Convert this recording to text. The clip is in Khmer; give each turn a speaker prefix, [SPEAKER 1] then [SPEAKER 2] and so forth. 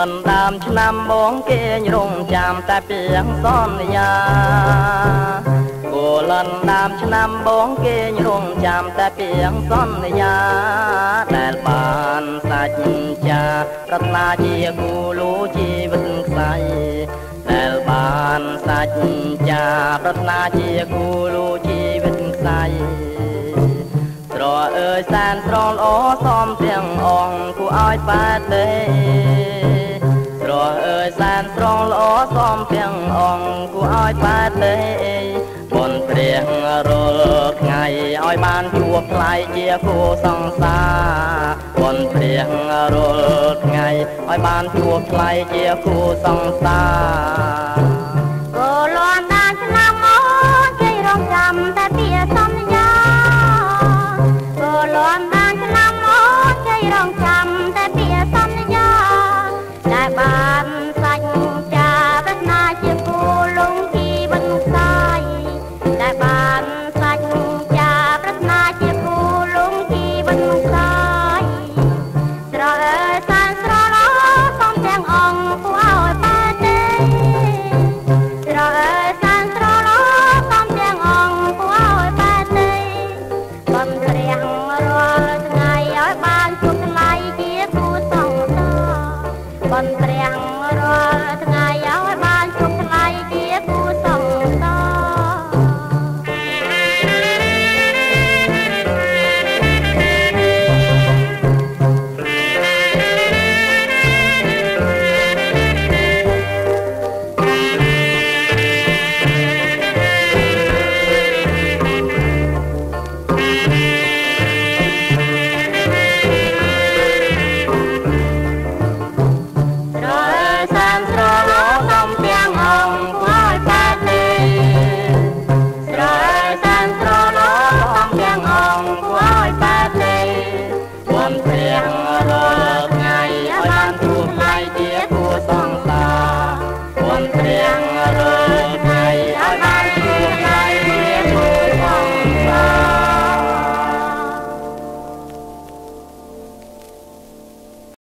[SPEAKER 1] ិនដើមឆ្នាំបងគេញរងចាំតែពីងសន្យាគូលិនដើមឆ្នាំបងគេញរងចាំតែពីងសន្យាដែលបានសាច់ចាប្រាថ្នាជាគូលូជីវិតខ្សៃដែលបានសាច់ចាប្រាថ្នាជាគូលូជីវិតខ្សៃត្រអើយសានត្រល្អសំទាំងអងគួរឲ្យបែតទេ ឲ្យបែតទេបុនព្រះរលថ្ងៃឲ្យបានជួបថ្លៃជាគូសង្សារបុនព្រះរលថ្ងៃឲ្យបានជួបថ្លៃជាគូសង្សារ រៀងរាល់ថ្ងៃឲ្យបានជោគថ្លៃជាគូសង្សារបនព្រាំងរាល់